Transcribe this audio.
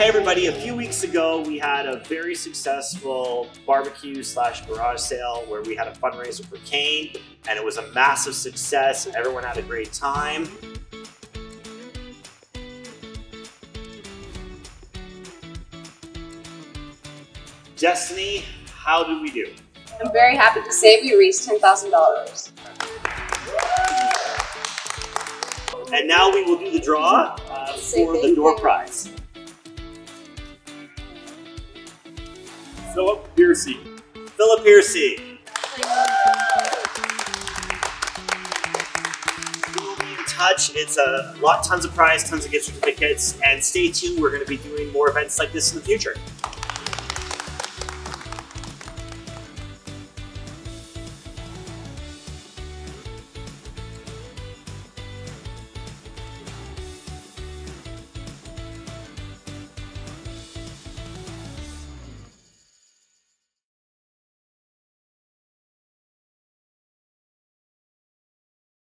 Hey everybody, a few weeks ago we had a very successful barbecue slash garage sale where we had a fundraiser for Kane and it was a massive success. Everyone had a great time. Destiny, how did we do? I'm very happy to say we reached $10,000. And now we will do the draw uh, for the door prize. Philip Piercy. Philip Piercy. We will be in touch. It's a lot, tons of prize, tons of gift certificates, and stay tuned. We're going to be doing more events like this in the future.